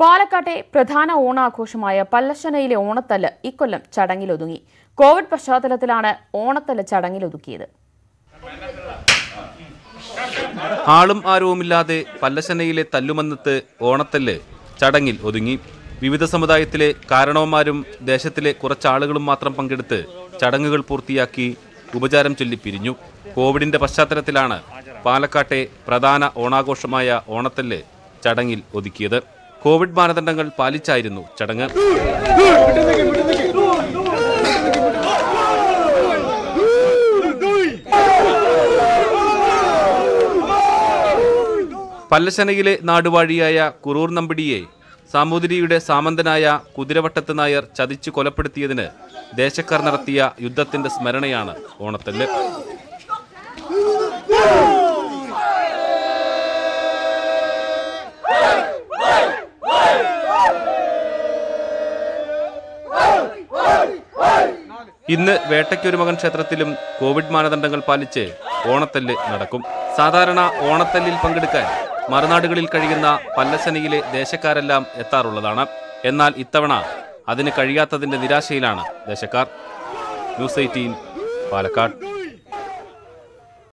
പാലക്കാട്ടെ പ്രധാന ഓണാഘോഷമായ പല്ലശ്ശനയിലെ ഓണത്തല്ല് ഇക്കൊല്ലം ചടങ്ങിലൊതുങ്ങി. കോവിഡ് പശ്ചാത്തലത്തിലാണ് ഓണത്തല്ല് ചടങ്ങിലൊതുക്കിയത്. ആളും ആരവുമില്ലാതെ പല്ലശ്ശനയിലെ തല്ലുമന്നത്ത് ഓണത്തല്ല് ചടങ്ങിൽ ഒതുങ്ങി. വിവിധ സമുദായത്തിലെ കാരണവന്മാരും ദേശത്തിലെ കുറച്ചാളുകളും മാത്രം പങ്കെടുത്ത് ചടങ്ങുകൾ പൂർത്തിയാക്കി ഉപചാരം ചൊല്ലി പിരിഞ്ഞു. കോവിഡിന്റെ പശ്ചാത്തലത്തിലാണ് പാലക്കാട്ടെ പ്രധാന ഓണാഘോഷമായ ഓണത്തല്ല് ചടങ്ങിൽ ഒതുക്കിയത്. കോവിഡ് മാനദണ്ഡങ്ങൾ പാലിച്ചായിരുന്നു ചടങ്ങ്. പല്ലശനയിലെ നാടുവാഴിയായ കുറൂർ നമ്പിടിയെ സാമൂതിരിയുടെ സാമന്തനായ കുതിരവട്ടത്ത് നായർ ചതിച്ചു കൊലപ്പെടുത്തിയതിന് ദേശക്കാർ നടത്തിയ യുദ്ധത്തിന്റെ സ്മരണയാണ് ഓണത്തല്ല്. ഇന്ന് വേട്ടയ്ക്കൊരു മകൻ ക്ഷേത്രത്തിലും കോവിഡ് മാനദണ്ഡങ്ങൾ പാലിച്ച് ഓണത്തല്ല് നടക്കും. സാധാരണ ഓണത്തല്ലിൽ പങ്കെടുക്കാൻ മറുനാടുകളിൽ കഴിയുന്ന പല്ലശനിയിലെ ദേശക്കാരെല്ലാം എത്താറുള്ളതാണ്. എന്നാൽ ഇത്തവണ അതിന് കഴിയാത്തതിന്റെ നിരാശയിലാണ് ദേശക്കാർ. News eighteen Palakkad.